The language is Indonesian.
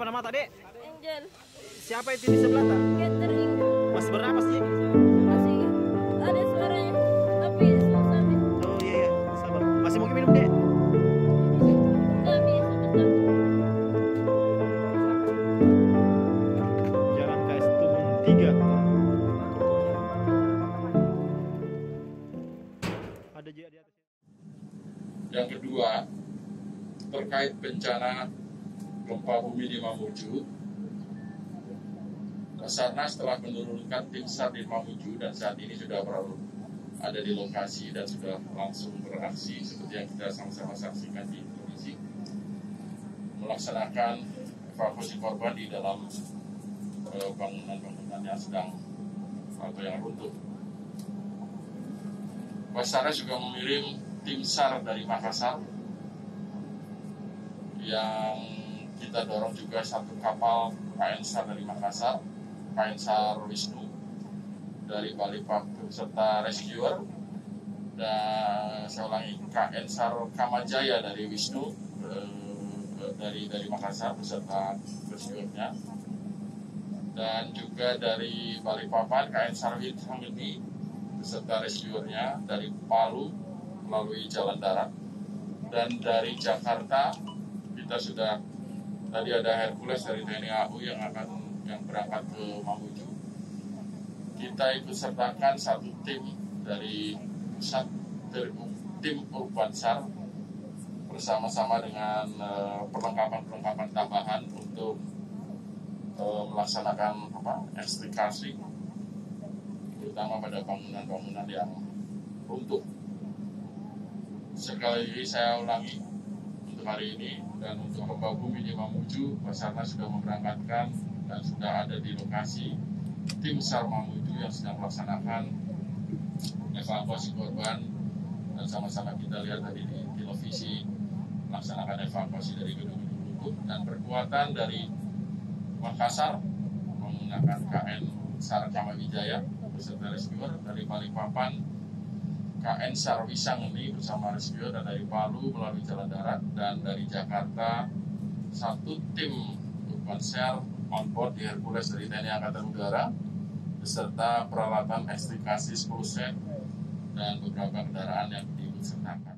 Siapa nama tak, Dek? Angel, Siapa itu di sebelah tak? catering, Masih bernapas sih? masih ada suaranya, tapi susah nih. Oh iya iya, sabar. Masih mau minum, Dek? Kami sebentar. Jalan KS Tubun 3. Ada di atas. Yang kedua, terkait bencana gempa bumi di Mamuju, Basarnas telah menurunkan tim SAR di Mamuju dan saat ini sudah berada ada di lokasi dan sudah langsung beraksi seperti yang kita sama-sama saksikan di kondisi melaksanakan evakuasi korban di dalam eh, bangunan-bangunan yang sedang atau yang runtuh. Basarnas juga mengirim tim SAR dari Makassar yang kita dorong juga satu kapal KN SAR dari Makassar, KN SAR Wisnu dari Balikpapan serta rescuer. Dan saya ulangi KN SAR Kamajaya dari Wisnu eh, dari dari Makassar beserta rescuernya. Dan juga dari Balikpapan KN Sarwit Hangedi beserta rescuernya dari Palu melalui jalan darat. Dan dari Jakarta kita sudah tadi ada Hercules dari TNI AU yang akan yang berangkat ke Mamuju kita ikut sertakan satu tim dari pusat dari tim Urbansar bersama-sama dengan eh, perlengkapan-perlengkapan tambahan untuk eh, melaksanakan apa ekstrikasi terutama pada bangunan-bangunan yang runtuh. Sekali lagi saya ulangi untuk hari ini. Dan untuk bumi di Mamuju, Basarnas sudah memberangkatkan dan sudah ada di lokasi tim SAR Mamuju yang sedang melaksanakan evakuasi korban. Dan sama-sama kita lihat tadi di televisi melaksanakan evakuasi dari gedung-gedung runtuh dan perkuatan dari Makassar menggunakan KN SAR Wijaya beserta rescuer dari Balikpapan KN SAR Wisang ini bersama rescuer dan dari Palu melalui jalan darat dan dari Jakarta satu tim Urban Share on board di Hercules dari TNI Angkatan Udara beserta peralatan ekstrikasi 10 set dan beberapa kendaraan yang diikut sertakan.